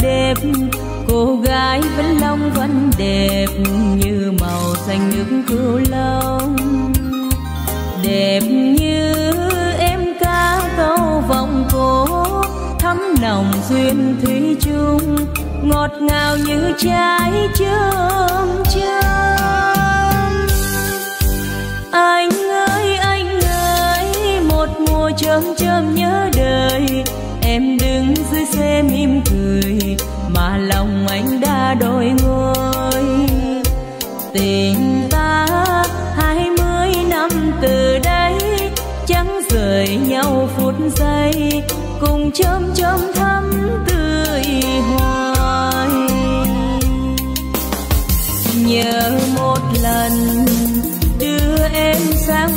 đẹp, cô gái vẫn long vẫn đẹp như màu xanh nước cửu long. Đẹp như em cá câu vòng cổ thắm nồng duyên thủy chung. Ngọt ngào như trái chôm chôm anh ơi anh ơi một mùa chớm chớm nhớ đời dưới mỉm cười, mà lòng anh đã đổi ngôi. Tình ta hai mươi năm từ đây chẳng rời nhau phút giây, cùng chớm chớm thắm tươi hoài. Nhớ một lần, đưa em sang